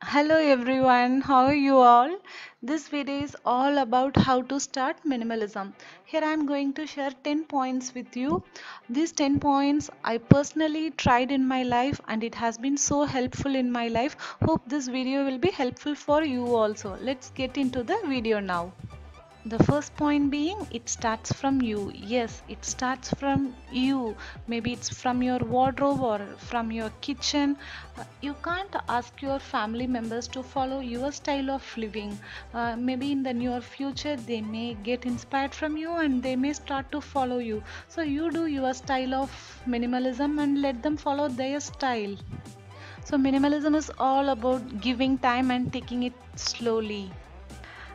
Hello everyone, how are you all? This video is all about how to start minimalism. Here I am going to share 10 points with you. These 10 points I personally tried in my life and it has been so helpful in my life. Hope this video will be helpful for you also. Let's get into the video now. The first point being it starts from you. Yes, it starts from you. Maybe it's from your wardrobe or from your kitchen. Uh, you can't ask your family members to follow your style of living. Uh, maybe in the near future they may get inspired from you and they may start to follow you. So you do your style of minimalism and let them follow their style. So minimalism is all about giving time and taking it slowly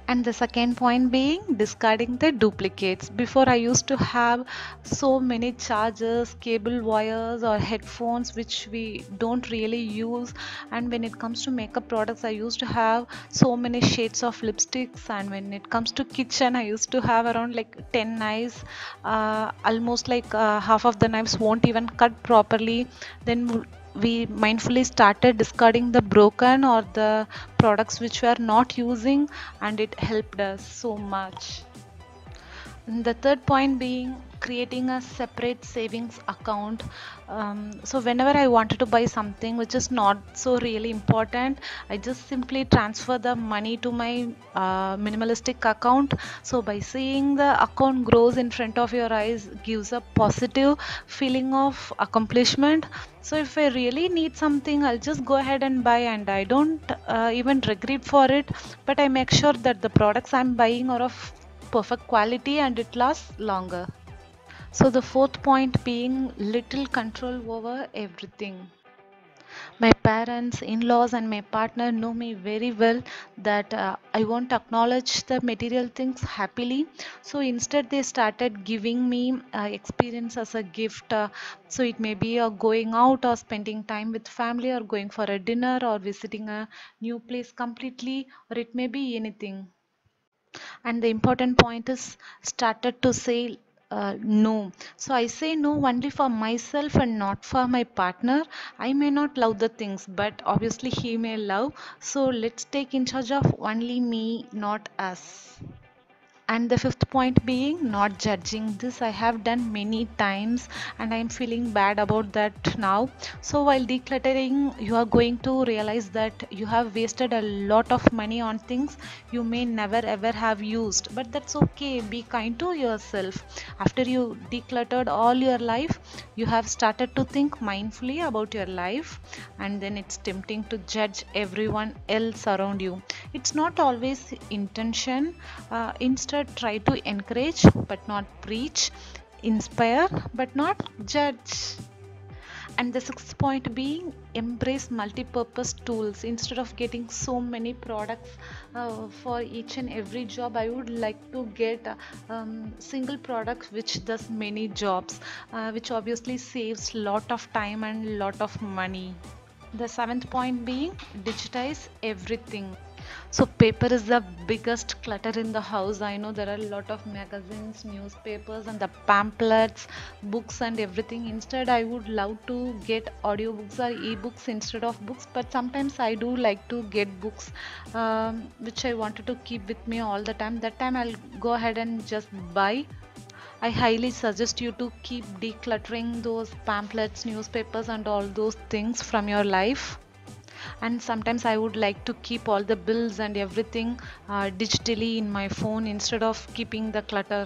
and the second point being discarding the duplicates. Before i used to have so many chargers cable wires or headphones which we don't really use. And when it comes to makeup products i used to have so many shades of lipsticks. And when it comes to kitchen i used to have around like 10 knives. Uh, almost like uh, half of the knives won't even cut properly. Then we mindfully started discarding the broken or the products which we are not using and it helped us so much. And the third point being creating a separate savings account. Um, so whenever i wanted to buy something which is not so really important i just simply transfer the money to my uh, minimalistic account. So by seeing the account grows in front of your eyes gives a positive feeling of accomplishment. So if i really need something i'll just go ahead and buy and i don't uh, even regret for it. But i make sure that the products i'm buying are of perfect quality and it lasts longer so the fourth point being little control over everything. My parents in-laws and my partner know me very well that uh, i won't acknowledge the material things happily. So instead they started giving me uh, experience as a gift uh, so it may be uh, going out or spending time with family or going for a dinner or visiting a new place completely or it may be anything. And the important point is started to say uh, no. So i say no only for myself and not for my partner. I may not love the things but obviously he may love. So let's take in charge of only me not us and the fifth point being not judging. This i have done many times and i'm feeling bad about that now. So while decluttering you are going to realize that you have wasted a lot of money on things you may never ever have used. But that's okay. Be kind to yourself. After you decluttered all your life you have started to think mindfully about your life and then it's tempting to judge everyone else around you. It's not always intention. Uh, instead try to encourage but not preach inspire but not judge. And the sixth point being embrace multi-purpose tools. Instead of getting so many products uh, for each and every job i would like to get uh, um, single product which does many jobs uh, which obviously saves lot of time and lot of money. The seventh point being digitize everything so paper is the biggest clutter in the house. I know there are a lot of magazines newspapers and the pamphlets books and everything. Instead i would love to get audiobooks or ebooks instead of books but sometimes i do like to get books um, which i wanted to keep with me all the time. That time i'll go ahead and just buy. I highly suggest you to keep decluttering those pamphlets, newspapers, and all those things from your life and sometimes i would like to keep all the bills and everything uh, digitally in my phone instead of keeping the clutter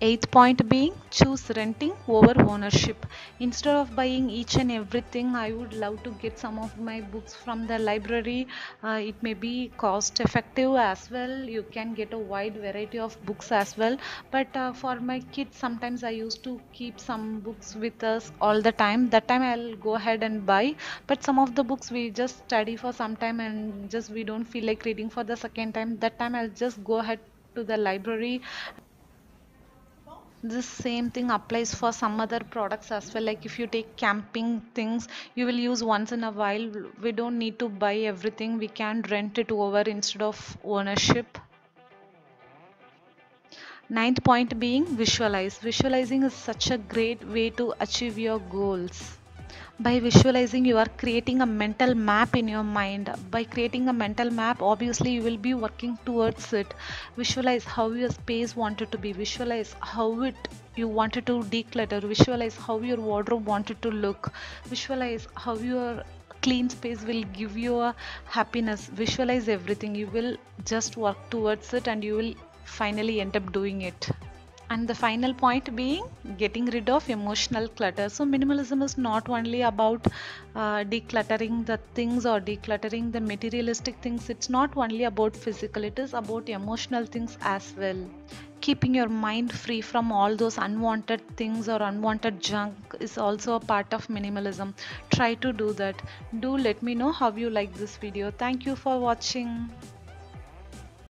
Eighth point being choose renting over ownership. Instead of buying each and everything, I would love to get some of my books from the library. Uh, it may be cost effective as well. You can get a wide variety of books as well. But uh, for my kids, sometimes I used to keep some books with us all the time. That time I'll go ahead and buy. But some of the books we just study for some time and just we don't feel like reading for the second time. That time I'll just go ahead to the library this same thing applies for some other products as well. Like if you take camping things you will use once in a while. We don't need to buy everything. We can rent it over instead of ownership. Ninth point being visualize. Visualizing is such a great way to achieve your goals by visualizing you are creating a mental map in your mind. By creating a mental map obviously you will be working towards it. Visualize how your space wanted to be. Visualize how it you wanted to declutter. Visualize how your wardrobe wanted to look. Visualize how your clean space will give you a happiness. Visualize everything. You will just work towards it and you will finally end up doing it and the final point being getting rid of emotional clutter. So minimalism is not only about uh, decluttering the things or decluttering the materialistic things. It's not only about physical it is about emotional things as well. Keeping your mind free from all those unwanted things or unwanted junk is also a part of minimalism. Try to do that. Do let me know how you like this video. Thank you for watching